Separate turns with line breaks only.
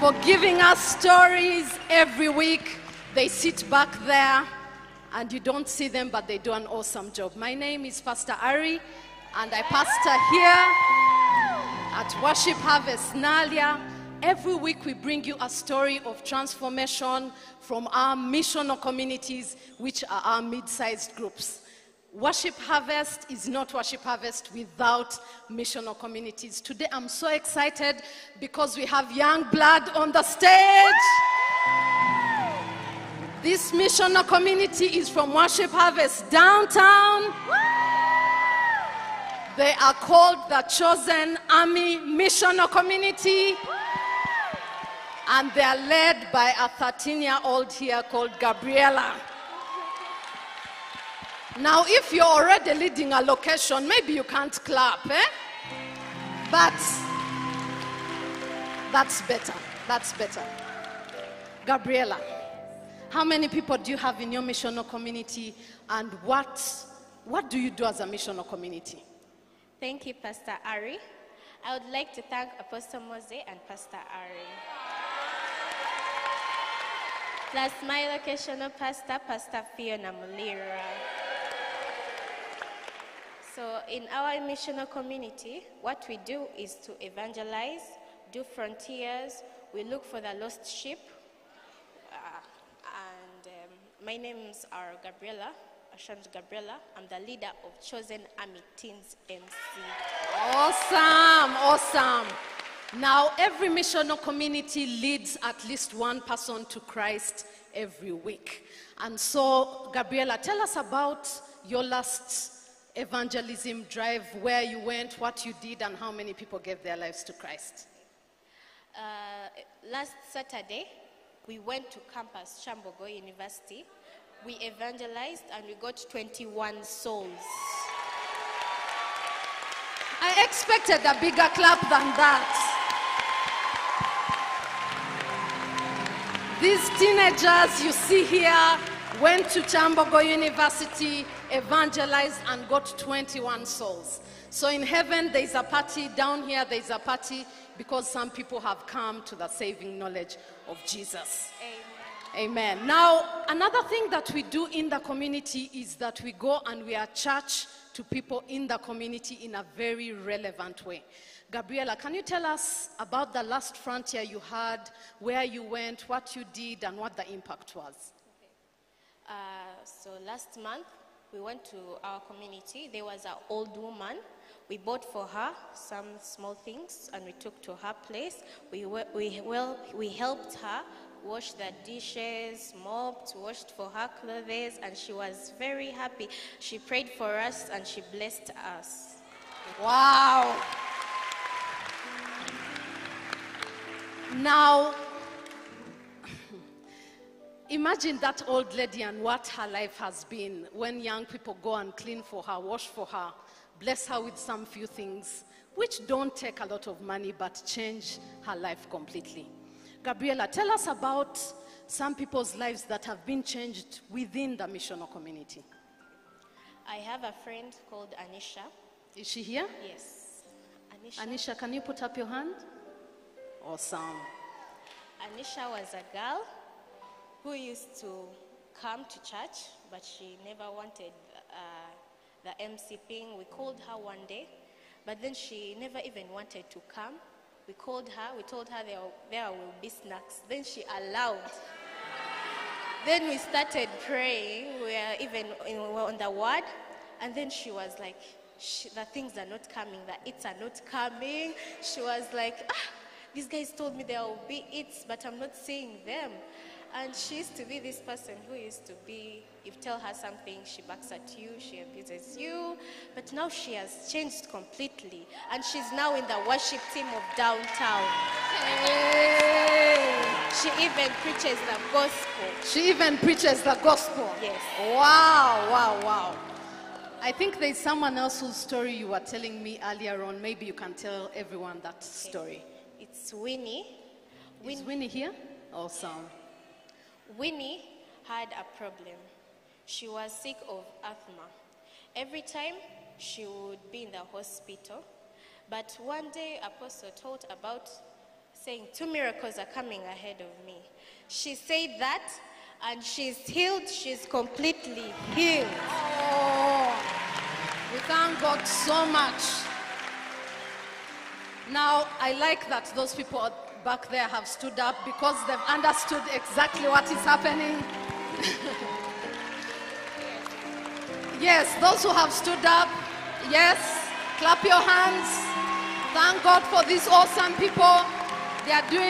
for giving us stories every week. They sit back there and you don't see them, but they do an awesome job. My name is Pastor Ari, and I pastor here at Worship Harvest Naalya. Every week we bring you a story of transformation from our missional communities, which are our mid sized groups. Worship Harvest is not Worship Harvest without missional communities. Today I'm so excited because we have young blood on the stage. This missional community is from Worship Harvest downtown. They are called the Chosen Army Missional Community. And they are led by a 13 year old here called Gabriela. Now, if you're already leading a location, maybe you can't clap, eh? But that's better. That's better. Gabriela, how many people do you have in your missional community, and what, what do you do as a missional community?
Thank you, Pastor Ari. I would like to thank Apostle Mose and Pastor Ari. Plus my locational pastor, Pastor Fiona Mulira. So in our missional community, what we do is to evangelize, do frontiers, we look for the lost sheep. Uh, and um, my names are Gabriela, Ashant Gabriela. I'm the leader of Chosen Army Teens MC.
Awesome, awesome. Now, every missional community leads at least one person to Christ every week. And so, Gabriela, tell us about your last evangelism drive, where you went, what you did, and how many people gave their lives to Christ.
Uh, last Saturday, we went to campus, Kyambogo University. We evangelized and we got 21 souls.
I expected a bigger clap than that. These teenagers you see here went to Kyambogo University, evangelized, and got 21 souls. So in heaven, there's a party. Down here, there's a party because some people have come to the saving knowledge of Jesus.
Amen.
Amen. Now, another thing that we do in the community is that we go and we are church to people in the community in a very relevant way. Gabriela, can you tell us about the last frontier you had, where you went, what you did, and what the impact was?
Uh, so last month, we went to our community. There was an old woman. We bought for her some small things and we took to her place. We, we, well, we helped her wash the dishes, mopped, washed for her clothes, and she was very happy. She prayed for us and she blessed us.
Wow. Now, imagine that old lady and what her life has been when young people go and clean for her, wash for her, bless her with some few things, which don't take a lot of money but change her life completely. Gabriela, tell us about some people's lives that have been changed within the missional community.
I have a friend called Anisha.
Is she here?
Yes. Anisha.
Anisha, can you put up your hand? Awesome.
Anisha was a girl who used to come to church, but she never wanted uh, the MC. We called her one day, but then she never even wanted to come. We called her, we told her there, there will be snacks. Then she allowed. then we started praying. We were even we were on the word, and then she was like, the things are not coming, the eats are not coming. She was like, ah, these guys told me there will be eats, but I'm not seeing them. And she used to be this person who used to be, if you tell her something, she backs at you, she abuses you. But now she has changed completely. And she's now in the worship team of downtown. She even preaches the gospel.
She even preaches the gospel.
Yes.
Wow, wow, wow. I think there's someone else whose story you were telling me earlier on. Maybe you can tell everyone that story.
It's Winnie.
Is Winnie here? Awesome.
Winnie had a problem. She was sick of asthma. Every time she would be in the hospital, but one day Apostle taught about saying, Two miracles are coming ahead of me. She said that, and she's healed. She's completely healed.
Oh, we thank God so much. Now, I like that those people back there have stood up because they've understood exactly what is happening. yes, those who have stood up, yes, clap your hands. Thank God for these awesome people. They are doing